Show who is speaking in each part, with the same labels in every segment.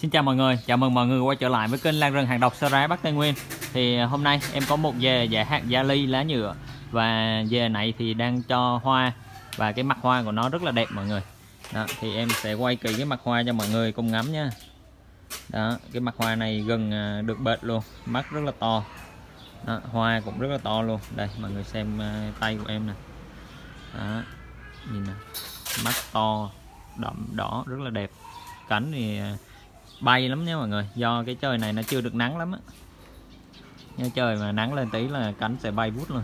Speaker 1: Xin chào mọi người, chào mừng mọi người quay trở lại với kênh Lan Rừng hàng độc Sơ Rá Bắc Tây Nguyên. Thì hôm nay em có một dề giả hạt gia ly lá nhựa Và dề này thì đang cho hoa Và cái mặt hoa của nó rất là đẹp mọi người. Đó, Thì em sẽ quay kỹ cái mặt hoa cho mọi người cùng ngắm nha. Đó, cái mặt hoa này gần à, được bệt luôn Mắt rất là to. Đó, Hoa cũng rất là to luôn. Đây mọi người xem à, tay của em nè. Đó, nhìn nè Mắt to, đậm đỏ rất là đẹp. Cánh thì à, bay lắm nha mọi người. Do cái trời này nó chưa được nắng lắm á. Nha trời mà nắng lên tí là cánh sẽ bay vút luôn.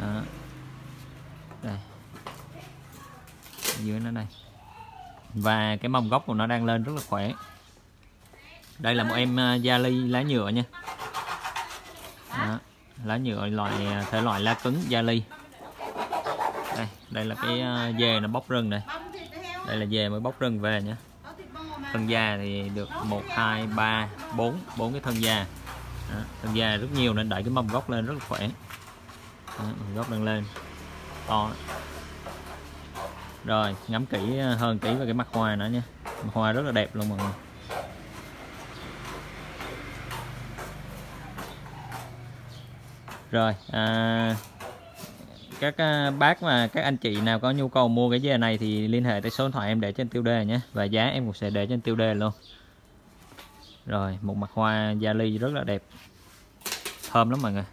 Speaker 1: Đó. đây. Dưới nó đây. Và cái mông gốc của nó đang lên rất là khỏe. Đây là một em à, uh, gia ly lá nhựa nha. Đó. lá nhựa loại à, thể loại lá cứng gia ly. Đây đây là cái à, uh, dề nó bóc rừng này đây là dề mới bóc rừng về nhé thân da thì được 1 2 3 4 bốn cái thân da. Đó, thân da rất nhiều nên đẩy cái mâm gốc lên rất là khỏe. Đó, mầm gốc đang lên. To rồi ngắm kỹ hơn kỹ về cái mặt hoa nữa nha. Mặt hoa rất là đẹp luôn mọi người. Rồi à, các à, bác và các anh chị nào có nhu cầu mua cái dề này thì liên hệ tới số điện thoại em để trên tiêu đề nhé. Và giá em cũng sẽ để trên tiêu đề luôn. Rồi một mặt hoa gia ly rất là đẹp. Thơm lắm mọi người.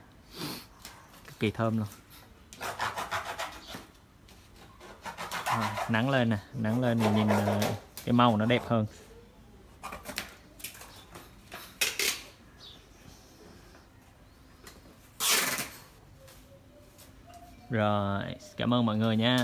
Speaker 1: Cực kỳ thơm luôn. Rồi, nắng lên nè nắng lên thì nhìn à, cái màu nó đẹp hơn. Rồi, cảm ơn mọi người nha.